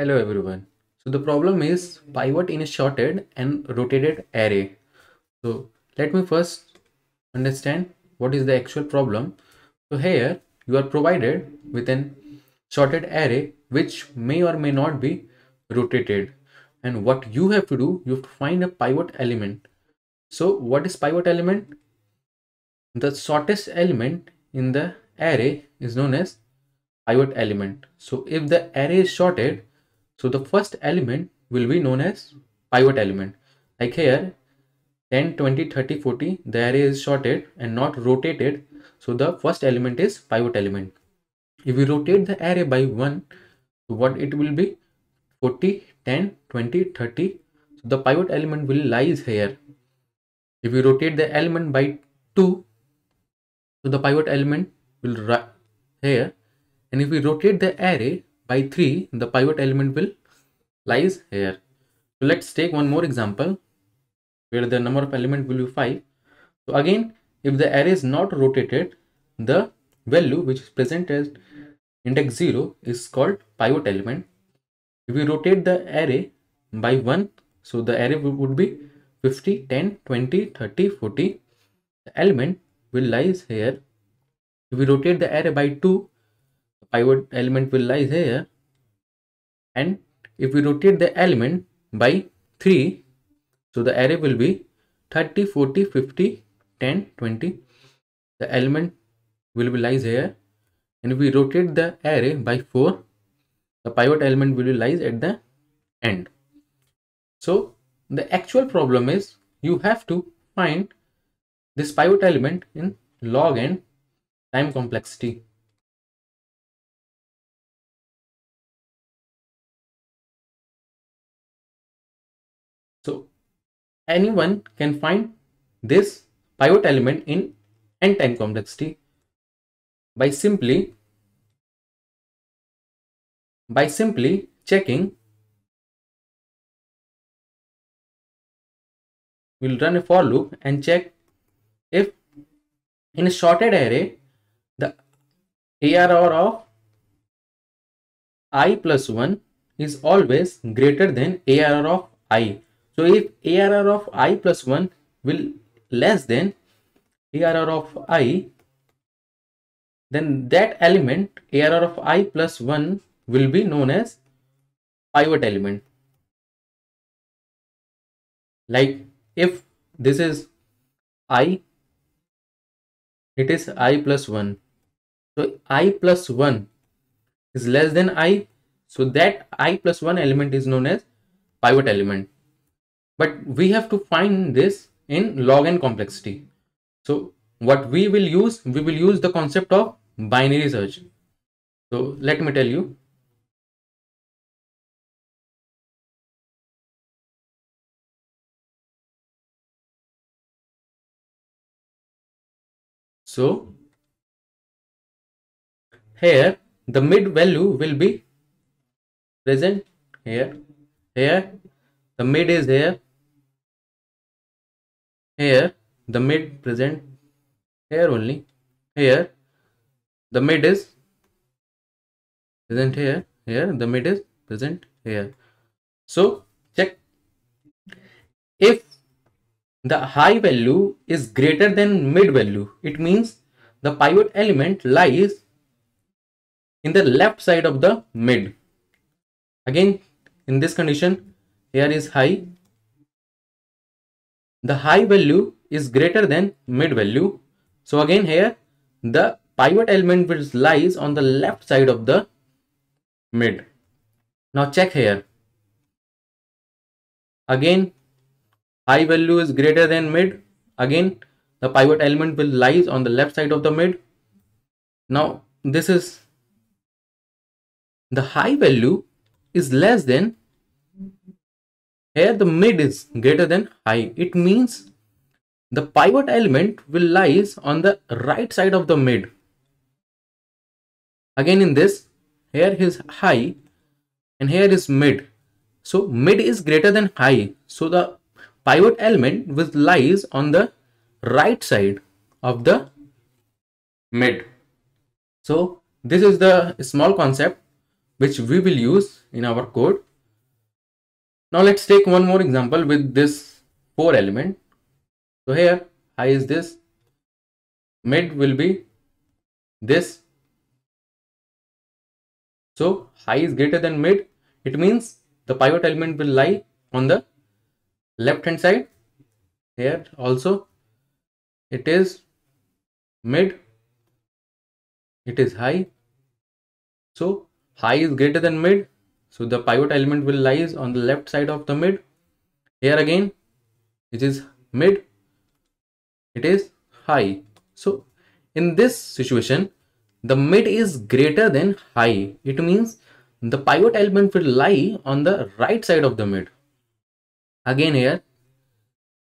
Hello everyone. So the problem is pivot in a sorted and rotated array. So let me first understand what is the actual problem. So here you are provided with an sorted array which may or may not be rotated and what you have to do you have to find a pivot element. So what is pivot element? The shortest element in the array is known as pivot element. So if the array is sorted so the first element will be known as pivot element. Like here 10, 20, 30, 40, the array is sorted and not rotated. So the first element is pivot element. If we rotate the array by 1, what it will be? 40, 10, 20, 30. So the pivot element will lies here. If we rotate the element by 2, so the pivot element will here. And if we rotate the array by 3 the pivot element will lies here. So let's take one more example where the number of element will be 5 so again if the array is not rotated the value which is present as index 0 is called pivot element. If we rotate the array by 1 so the array would be 50 10 20 30 40 the element will lies here. If we rotate the array by 2 pivot element will lies here. And if we rotate the element by 3 so the array will be 30 40 50 10 20 the element will be lies here. And if we rotate the array by 4 the pivot element will be lies at the end. So the actual problem is you have to find this pivot element in log n time complexity anyone can find this pivot element in n time complexity by simply by simply checking we'll run a for loop and check if in a sorted array the ARR of i plus 1 is always greater than ARR of i so if ARR of i plus 1 will less than ARR of i, then that element ARR of i plus 1 will be known as pivot element. Like if this is i, it is i plus 1. So i plus 1 is less than i. So that i plus 1 element is known as pivot element but we have to find this in log n complexity. So what we will use we will use the concept of binary search. So let me tell you. So here the mid value will be present here. Here the mid is here here the mid present here only. Here the mid is present here. Here the mid is present here. So check. If the high value is greater than mid value it means the pivot element lies in the left side of the mid. Again in this condition here is high the high value is greater than mid value. So again here the pivot element which lies on the left side of the mid. Now check here. Again high value is greater than mid. Again the pivot element will lies on the left side of the mid. Now this is the high value is less than here the mid is greater than high. It means the pivot element will lies on the right side of the mid. Again in this, here is high and here is mid. So mid is greater than high. So the pivot element will lies on the right side of the mid. So this is the small concept which we will use in our code. Now let's take one more example with this four element. So here high is this, mid will be this. So high is greater than mid. It means the pivot element will lie on the left hand side. Here also it is mid it is high so high is greater than mid so the pivot element will lies on the left side of the mid. Here again it is mid. It is high. So in this situation the mid is greater than high. It means the pivot element will lie on the right side of the mid. Again here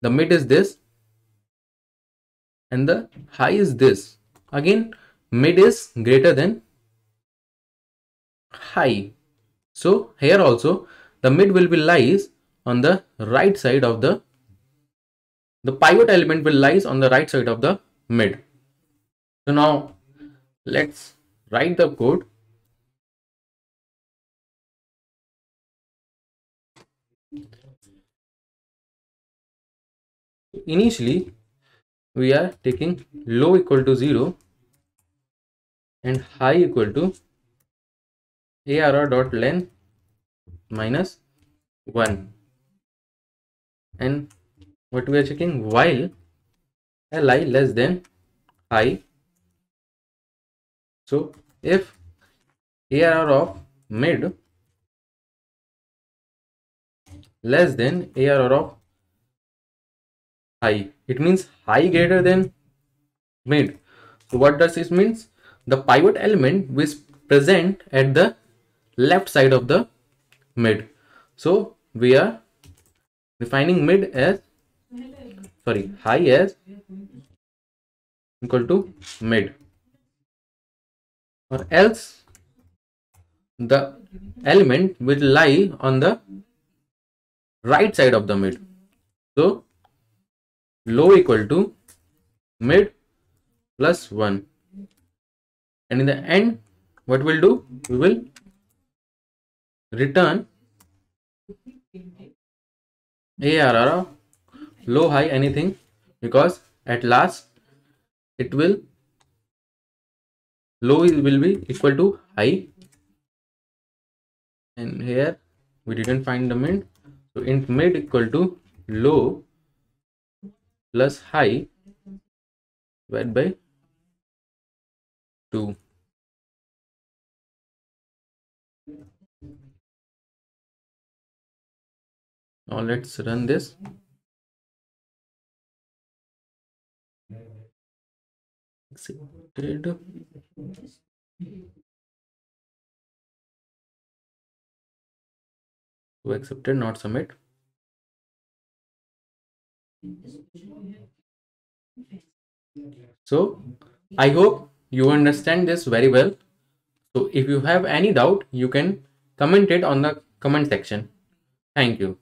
the mid is this and the high is this. Again mid is greater than high so here also the mid will be lies on the right side of the the pivot element will lies on the right side of the mid. So now let's write the code. Initially we are taking low equal to 0 and high equal to ARR dot length minus 1 and what we are checking while li less than high. So if ARR of mid less than ARR of high it means high greater than mid. So what does this means? The pivot element which present at the left side of the mid. So we are defining mid as sorry high as equal to mid. Or else the element will lie on the right side of the mid. So low equal to mid plus 1 and in the end what we'll do? We will return. ARR of low high anything. Because at last it will low will be equal to high. And here we didn't find the mid so int mid equal to low plus high divided by 2 now let's run this accepted to accepted not submit. So i hope you understand this very well. So if you have any doubt you can comment it on the comment section. Thank you